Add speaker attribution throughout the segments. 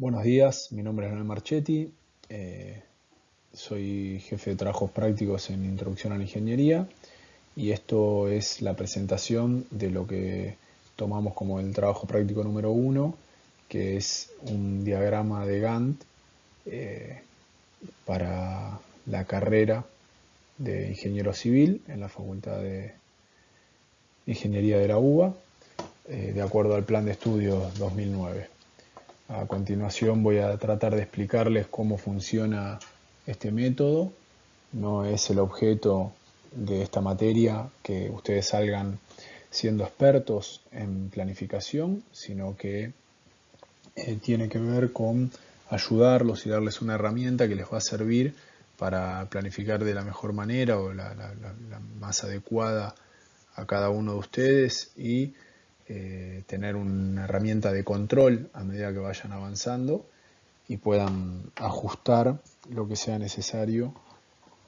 Speaker 1: Buenos días, mi nombre es Leonel Marchetti, eh, soy jefe de trabajos prácticos en Introducción a la Ingeniería y esto es la presentación de lo que tomamos como el trabajo práctico número uno, que es un diagrama de Gantt eh, para la carrera de Ingeniero Civil en la Facultad de Ingeniería de la UBA, eh, de acuerdo al Plan de Estudios 2009. A continuación voy a tratar de explicarles cómo funciona este método. No es el objeto de esta materia que ustedes salgan siendo expertos en planificación, sino que eh, tiene que ver con ayudarlos y darles una herramienta que les va a servir para planificar de la mejor manera o la, la más adecuada a cada uno de ustedes y eh, tener una herramienta de control a medida que vayan avanzando y puedan ajustar lo que sea necesario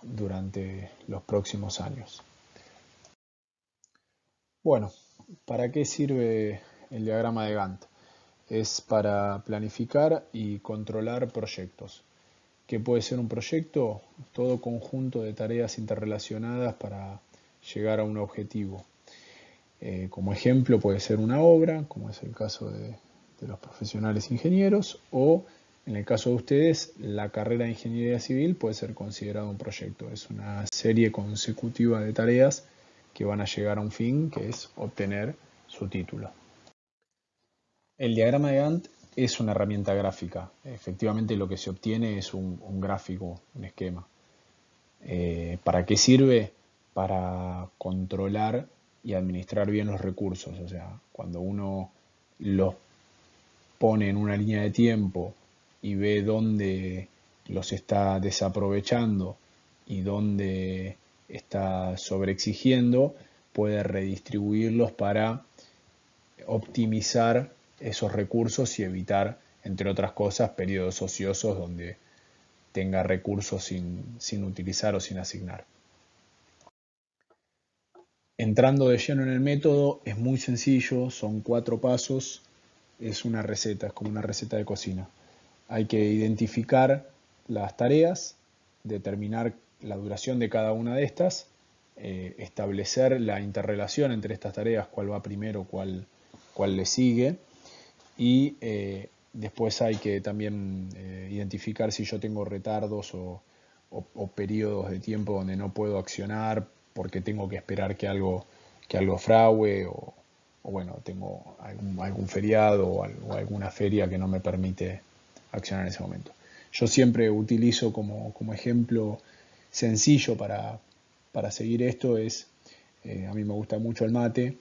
Speaker 1: durante los próximos años. Bueno, ¿para qué sirve el diagrama de Gantt? Es para planificar y controlar proyectos. ¿Qué puede ser un proyecto? Todo conjunto de tareas interrelacionadas para llegar a un objetivo. Eh, como ejemplo puede ser una obra, como es el caso de, los profesionales ingenieros, o en el caso de ustedes, la carrera de ingeniería civil puede ser considerado un proyecto. Es una serie consecutiva de tareas que van a llegar a un fin, que es obtener su título. El diagrama de Gantt es una herramienta gráfica. Efectivamente lo que se obtiene es un, gráfico, un esquema. Eh, ¿Para qué sirve? Para controlar y administrar bien los recursos. O sea, cuando uno los pone en una línea de tiempo y ve dónde los está desaprovechando y dónde está sobreexigiendo, puede redistribuirlos para optimizar esos recursos y evitar, entre otras cosas, periodos ociosos donde tenga recursos sin, sin utilizar o sin asignar. Entrando de lleno en el método, es muy sencillo, son cuatro pasos, es una receta, es como una receta de cocina. Hay que identificar las tareas, determinar la duración de cada una de estas, eh, establecer la interrelación entre estas tareas, cuál va primero, cuál, cuál le sigue, y eh, después hay que también eh, identificar si yo tengo retardos o, o periodos de tiempo donde no puedo accionar porque tengo que esperar que algo, que algo frague o, bueno, tengo algún, feriado o, alguna feria que no me permite accionar en ese momento. Yo siempre utilizo como, ejemplo sencillo para, seguir esto es, eh, a mí me gusta mucho el mate,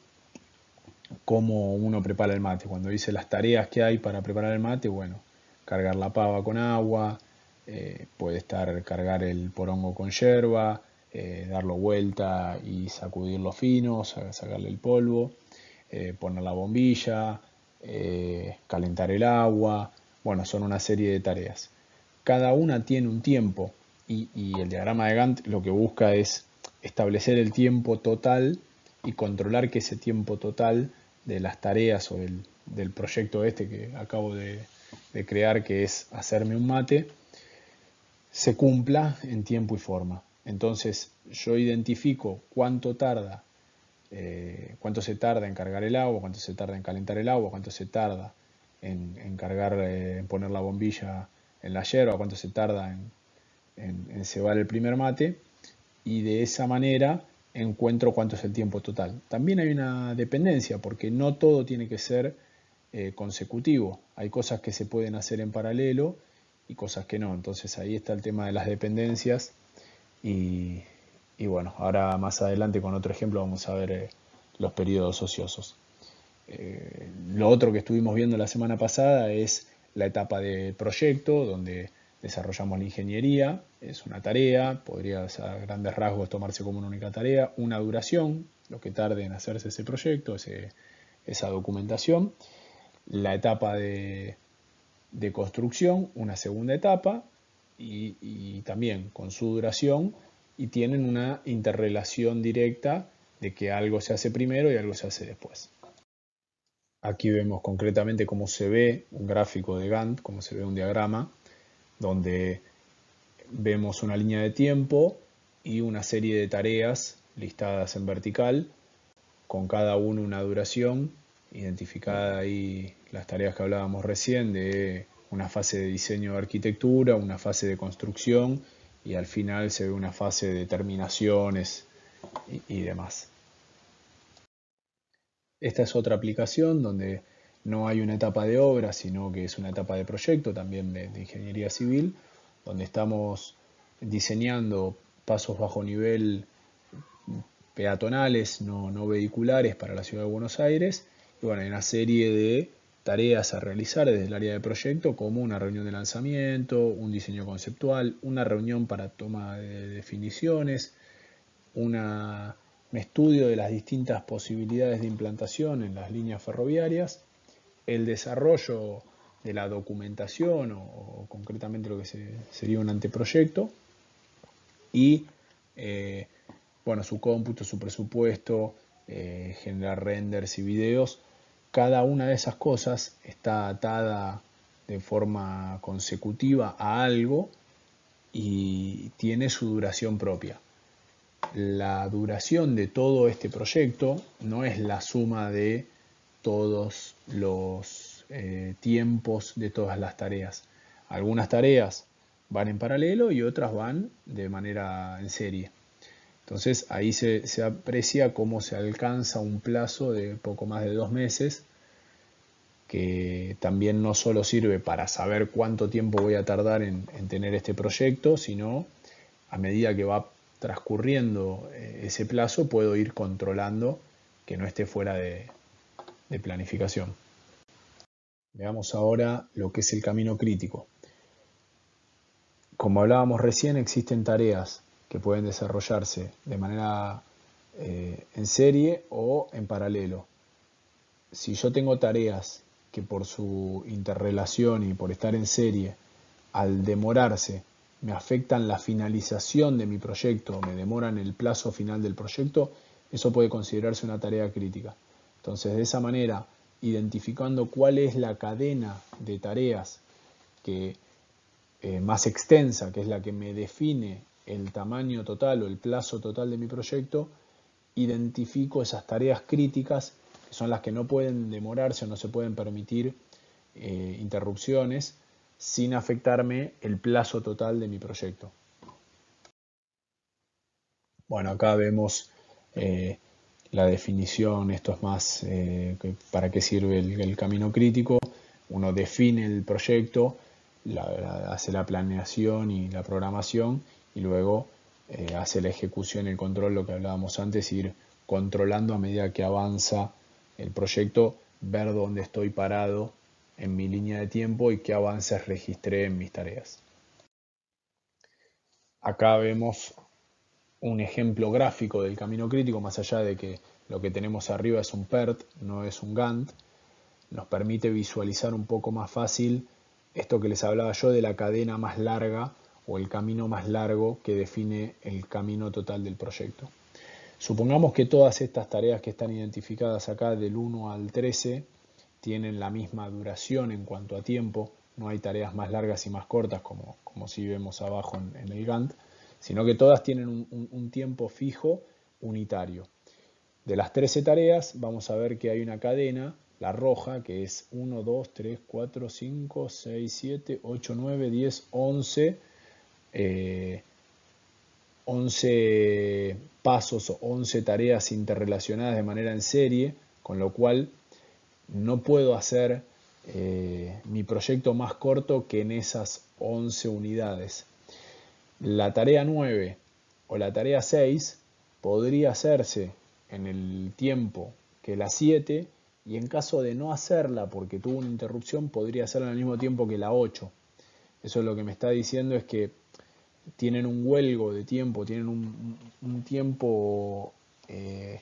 Speaker 1: cómo uno prepara el mate. Cuando dice las tareas que hay para preparar el mate, bueno, cargar la pava con agua, eh, puede estar cargar el porongo con yerba, eh, darlo vuelta y sacudirlo fino, sacarle el polvo, eh, poner la bombilla, eh, calentar el agua, bueno, son una serie de tareas. Cada una tiene un tiempo y, el diagrama de Gantt lo que busca es establecer el tiempo total y controlar que ese tiempo total de las tareas o del, proyecto este que acabo de, de crear, que es hacerme un mate, se cumpla en tiempo y forma. Entonces yo identifico cuánto tarda, eh, cuánto se tarda en cargar el agua, cuánto se tarda en calentar el agua, cuánto se tarda en, cargar, eh, en poner la bombilla en la hierba, cuánto se tarda en, cebar el primer mate y de esa manera encuentro cuánto es el tiempo total. También hay una dependencia porque no todo tiene que ser eh, consecutivo. Hay cosas que se pueden hacer en paralelo y cosas que no. Entonces ahí está el tema de las dependencias y, bueno, ahora más adelante con otro ejemplo vamos a ver eh, los periodos ociosos. Eh, lo otro que estuvimos viendo la semana pasada es la etapa de proyecto, donde desarrollamos la ingeniería, es una tarea, podría a grandes rasgos tomarse como una única tarea, una duración, lo que tarde en hacerse ese proyecto, esa documentación, la etapa de construcción, una segunda etapa, y, también con su duración y tienen una interrelación directa de que algo se hace primero y algo se hace después. Aquí vemos concretamente cómo se ve un gráfico de Gantt, cómo se ve un diagrama, donde vemos una línea de tiempo y una serie de tareas listadas en vertical, con cada uno una duración, identificada ahí las tareas que hablábamos recién de una fase de diseño de arquitectura, una fase de construcción y al final se ve una fase de terminaciones y, demás. Esta es otra aplicación donde no hay una etapa de obra, sino que es una etapa de proyecto también de, ingeniería civil, donde estamos diseñando pasos bajo nivel peatonales, no, no, vehiculares para la ciudad de Buenos Aires. Y bueno, hay una serie de tareas a realizar desde el área de proyecto, como una reunión de lanzamiento, un diseño conceptual, una reunión para toma de definiciones, un estudio de las distintas posibilidades de implantación en las líneas ferroviarias, el desarrollo de la documentación o, concretamente lo que sería un anteproyecto y eh, bueno, su cómputo, su presupuesto, eh, generar renders y videos. Cada una de esas cosas está atada de forma consecutiva a algo y tiene su duración propia la duración de todo este proyecto no es la suma de todos los eh, tiempos de todas las tareas. Algunas tareas van en paralelo y otras van de manera en serie. Entonces ahí se, aprecia cómo se alcanza un plazo de poco más de dos meses, que también no solo sirve para saber cuánto tiempo voy a tardar en, en tener este proyecto, sino a medida que va transcurriendo eh, ese plazo puedo ir controlando que no esté fuera de, planificación. Veamos ahora lo que es el camino crítico. Como hablábamos recién, existen tareas que pueden desarrollarse de manera eh, en serie o en paralelo. Si yo tengo tareas que por su interrelación y por estar en serie, al demorarse, me afectan la finalización de mi proyecto, me demoran el plazo final del proyecto, eso puede considerarse una tarea crítica. Entonces, de esa manera, identificando cuál es la cadena de tareas que, eh, más extensa, que es la que me define el tamaño total o el plazo total de mi proyecto, identifico esas tareas críticas, que son las que no pueden demorarse o no se pueden permitir eh, interrupciones, sin afectarme el plazo total de mi proyecto. Bueno, acá vemos eh, la definición, esto es más eh, para qué sirve el, camino crítico. Uno define el proyecto, hace la planeación y la programación y luego eh, hace la ejecución el control, lo que hablábamos antes, ir controlando a medida que avanza el proyecto, ver dónde estoy parado en mi línea de tiempo y qué avances registré en mis tareas. Acá vemos un ejemplo gráfico del camino crítico, más allá de que lo que tenemos arriba es un PERT, no es un Gantt, nos permite visualizar un poco más fácil esto que les hablaba yo de la cadena más larga o el camino más largo que define el camino total del proyecto. Supongamos que todas estas tareas que están identificadas acá del 1 al 13 tienen la misma duración en cuanto a tiempo, no hay tareas más largas y más cortas como, como si vemos abajo en, el Gantt, sino que todas tienen un, tiempo fijo unitario. De las 13 tareas vamos a ver que hay una cadena, la roja, que es 1, 2, 3, 4, 5, 6, 7, 8, 9, 10, 11, 11 pasos o 11 tareas interrelacionadas de manera en serie, con lo cual no puedo hacer eh, mi proyecto más corto que en esas 11 unidades. La tarea 9 o la tarea 6 podría hacerse en el tiempo que la 7 y en caso de no hacerla porque tuvo una interrupción podría hacerla al mismo tiempo que la 8. Eso es lo que me está diciendo es que tienen un huelgo de tiempo, tienen un, tiempo eh,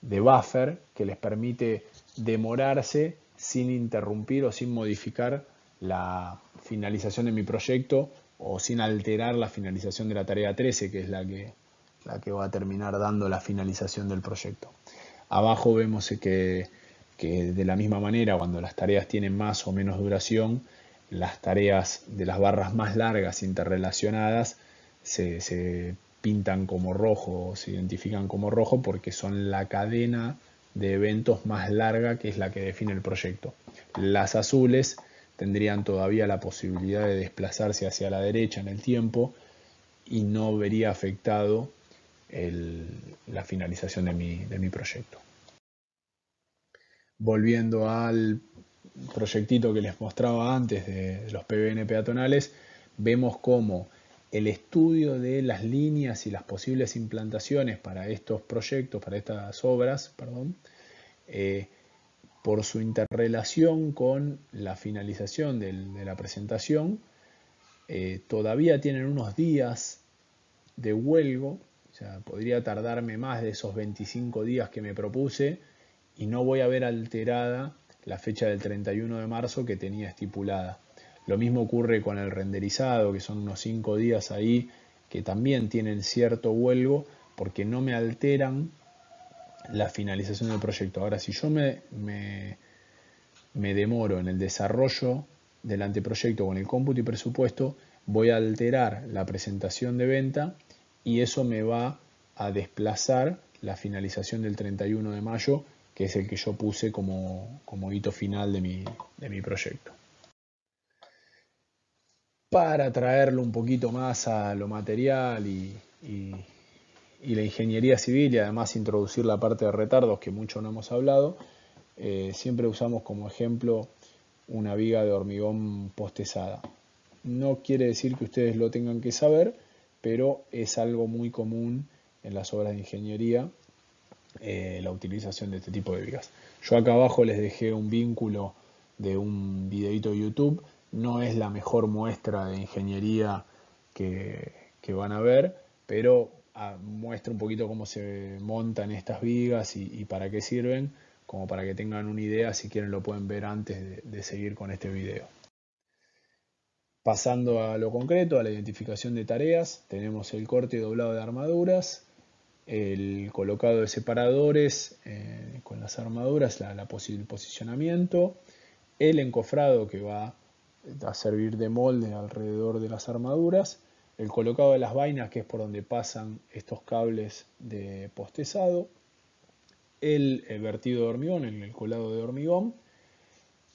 Speaker 1: de buffer que les permite demorarse sin interrumpir o sin modificar la finalización de mi proyecto o sin alterar la finalización de la tarea 13, que es la que, la que va a terminar dando la finalización del proyecto. Abajo vemos que, que de la misma manera cuando las tareas tienen más o menos duración, las tareas de las barras más largas interrelacionadas se, pintan como rojo, se identifican como rojo porque son la cadena de eventos más larga que es la que define el proyecto. Las azules tendrían todavía la posibilidad de desplazarse hacia la derecha en el tiempo y no vería afectado la finalización de mi, de mi proyecto. Volviendo al proyectito que les mostraba antes de los PBN peatonales, vemos cómo el estudio de las líneas y las posibles implantaciones para estos proyectos, para estas obras, perdón, eh, por su interrelación con la finalización de la presentación, eh, todavía tienen unos días de huelgo, o sea, podría tardarme más de esos 25 días que me propuse y no voy a ver alterada la fecha del 31 de marzo que tenía estipulada. Lo mismo ocurre con el renderizado, que son unos 5 días ahí, que también tienen cierto huelgo porque no me alteran la finalización del proyecto. Ahora, si yo me, me, me demoro en el desarrollo del anteproyecto con el cómputo y presupuesto, voy a alterar la presentación de venta y eso me va a desplazar la finalización del 31 de mayo que es el que yo puse como, hito final de mi, proyecto. Para traerlo un poquito más a lo material y, la ingeniería civil y además introducir la parte de retardos que mucho no hemos hablado, eh, siempre usamos como ejemplo una viga de hormigón postesada. No quiere decir que ustedes lo tengan que saber, pero es algo muy común en las obras de ingeniería eh, la utilización de este tipo de vigas. Yo acá abajo les dejé un vínculo de un videito de YouTube. No es la mejor muestra de ingeniería que, van a ver, pero ah, muestra un poquito cómo se montan estas vigas y, para qué sirven, como para que tengan una idea, si quieren lo pueden ver antes de, de seguir con este video. Pasando a lo concreto, a la identificación de tareas, tenemos el corte y doblado de armaduras, el colocado de separadores eh, con las armaduras, la, el posicionamiento, el encofrado que va a servir de molde alrededor de las armaduras, el colocado de las vainas que es por donde pasan estos cables de postezado, el, vertido de hormigón, el, colado de hormigón,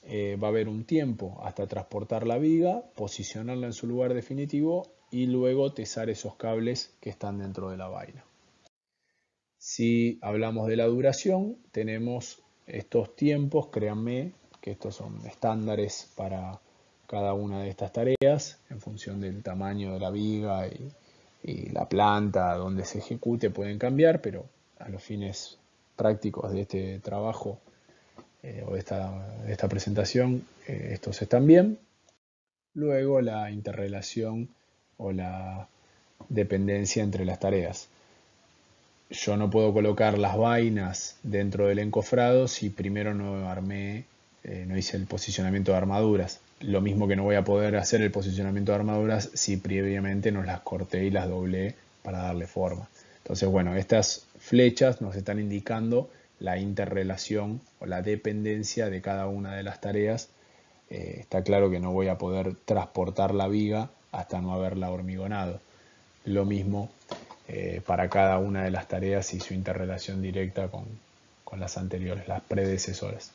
Speaker 1: eh, va a haber un tiempo hasta transportar la viga, posicionarla en su lugar definitivo y luego tesar esos cables que están dentro de la vaina. Si hablamos de la duración, tenemos estos tiempos, créanme que estos son estándares para cada una de estas tareas en función del tamaño de la viga y, la planta donde se ejecute pueden cambiar, pero a los fines prácticos de este trabajo eh, o de esta, presentación, eh, estos están bien. Luego la interrelación o la dependencia entre las tareas yo no puedo colocar las vainas dentro del encofrado si primero no armé, eh, no hice el posicionamiento de armaduras. Lo mismo que no voy a poder hacer el posicionamiento de armaduras si previamente no las corté y las doblé para darle forma. Entonces, bueno, estas flechas nos están indicando la interrelación o la dependencia de cada una de las tareas. Eh, está claro que no voy a poder transportar la viga hasta no haberla hormigonado. Lo mismo eh, para cada una de las tareas y su interrelación directa con, las anteriores, las predecesoras.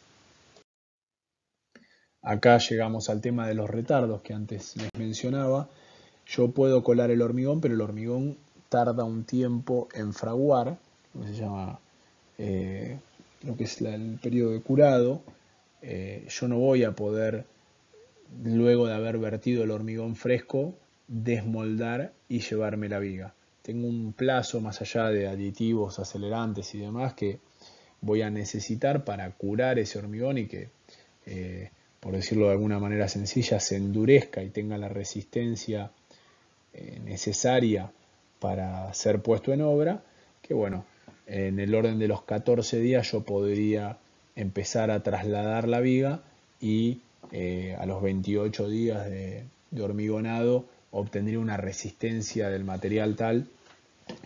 Speaker 1: Acá llegamos al tema de los retardos que antes les mencionaba. Yo puedo colar el hormigón, pero el hormigón tarda un tiempo en fraguar, lo que se llama eh, lo que es el periodo de curado. Eh, yo no voy a poder, luego de haber vertido el hormigón fresco, desmoldar y llevarme la viga tengo un plazo más allá de aditivos, acelerantes y demás que voy a necesitar para curar ese hormigón y que, eh, por decirlo de alguna manera sencilla, se endurezca y tenga la resistencia eh, necesaria para ser puesto en obra, que bueno, en el orden de los 14 días yo podría empezar a trasladar la viga y eh, a los 28 días de hormigonado obtendría una resistencia del material tal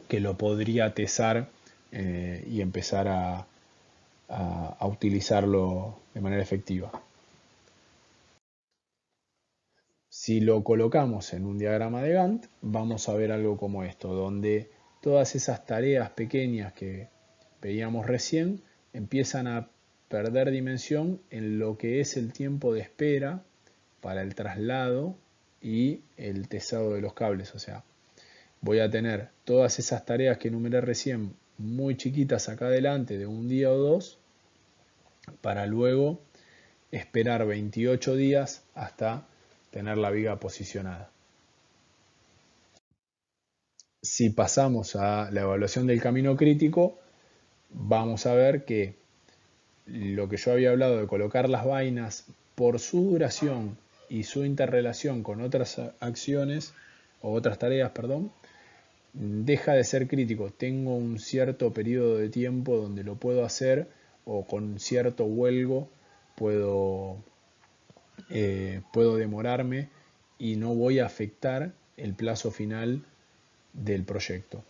Speaker 1: que lo podría tesar eh, y empezar a, a, utilizarlo de manera efectiva. Si lo colocamos en un diagrama de Gantt, vamos a ver algo como esto, donde todas esas tareas pequeñas que veíamos recién empiezan a perder dimensión en lo que es el tiempo de espera para el traslado y el tesado de los cables. O sea, voy a tener todas esas tareas que enumeré recién muy chiquitas acá adelante de un día o dos para luego esperar 28 días hasta tener la viga posicionada. Si pasamos a la evaluación del camino crítico, vamos a ver que lo que yo había hablado de colocar las vainas por su duración y su interrelación con otras acciones o otras tareas, perdón, deja de ser crítico. Tengo un cierto periodo de tiempo donde lo puedo hacer o con cierto huelgo puedo, eh, puedo demorarme y no voy a afectar el plazo final del proyecto.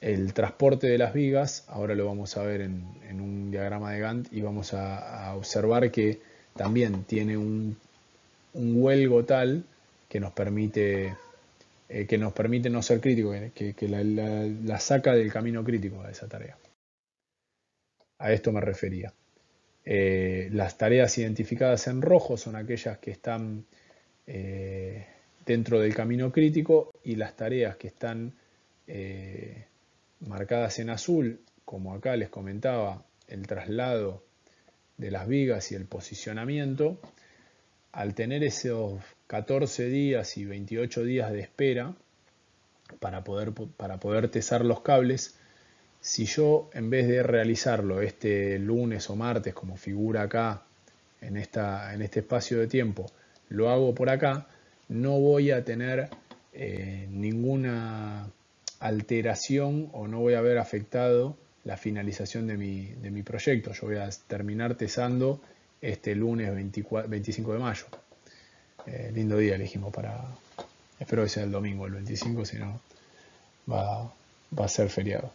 Speaker 1: El transporte de las vigas, ahora lo vamos a ver en, un diagrama de Gantt y vamos a, observar que también tiene un, un huelgo tal que nos permite eh, que nos permite no ser críticos, que, la, saca del camino crítico a esa tarea. A esto me refería. Eh, las tareas identificadas en rojo son aquellas que están eh, dentro del camino crítico y las tareas que están marcadas en azul, como acá les comentaba, el traslado de las vigas y el posicionamiento, al tener esos 14 días y 28 días de espera para poder, para poder tesar los cables, si yo en vez de realizarlo este lunes o martes como figura acá en, esta, en este espacio de tiempo, lo hago por acá, no voy a tener eh, ninguna alteración o no voy a haber afectado la finalización de mi, de mi proyecto. Yo voy a terminar tesando este lunes 25 de mayo. Eh, lindo día elegimos para... Espero que sea el domingo, el 25, si no va, va a ser feriado.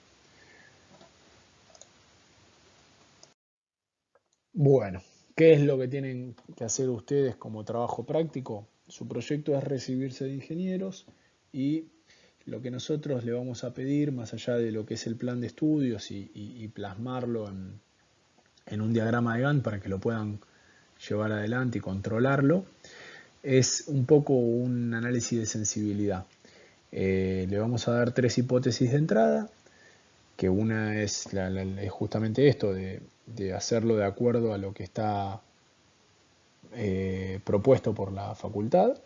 Speaker 1: Bueno, ¿qué es lo que tienen que hacer ustedes como trabajo práctico? Su proyecto es recibirse de ingenieros y lo que nosotros le vamos a pedir, más allá de lo que es el plan de estudios y plasmarlo en, en un diagrama de Gantt para que lo puedan llevar adelante y controlarlo, es un poco un análisis de sensibilidad. Eh, le vamos a dar tres hipótesis de entrada, que una es, justamente esto, de, hacerlo de acuerdo a lo que está eh, propuesto por la facultad,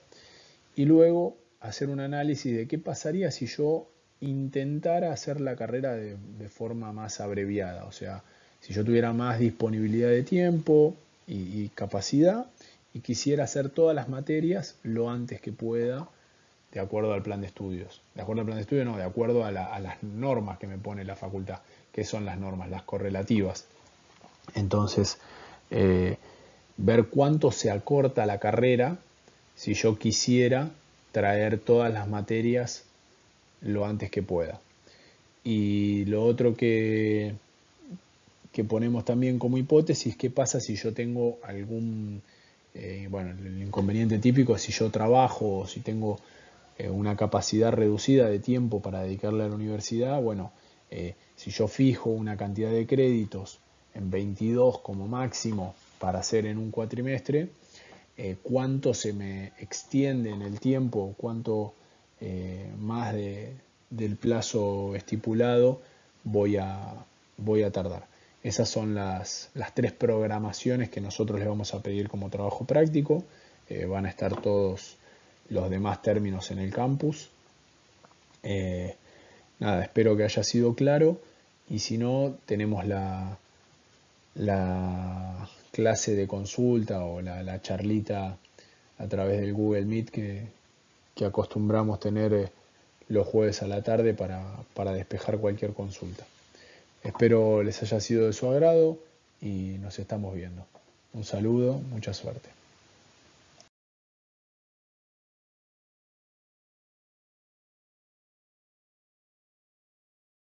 Speaker 1: y luego hacer un análisis de qué pasaría si yo intentara hacer la carrera de, de forma más abreviada, o sea, si yo tuviera más disponibilidad de tiempo y, capacidad y quisiera hacer todas las materias lo antes que pueda de acuerdo al plan de estudios. De acuerdo al plan de estudios, no, de acuerdo a, las normas que me pone la facultad. que son las normas? Las correlativas. Entonces, eh, ver cuánto se acorta la carrera si yo quisiera traer todas las materias lo antes que pueda. Y lo otro que, que ponemos también como hipótesis, ¿qué pasa si yo tengo algún, eh, bueno, el inconveniente típico es si yo trabajo o si tengo eh, una capacidad reducida de tiempo para dedicarle a la universidad, bueno, eh, si yo fijo una cantidad de créditos en 22 como máximo para hacer en un cuatrimestre, cuánto se me extiende en el tiempo, cuánto más del plazo estipulado voy a, voy a tardar. Esas son las, tres programaciones que nosotros le vamos a pedir como trabajo práctico. Eh, van a estar todos los demás términos en el campus. Eh, nada, espero que haya sido claro. Y si no, tenemos la, la clase de consulta o la, charlita a través del Google Meet que, acostumbramos tener eh, los jueves a la tarde para despejar cualquier consulta. Espero les haya sido de su agrado y nos estamos viendo. Un saludo, mucha suerte.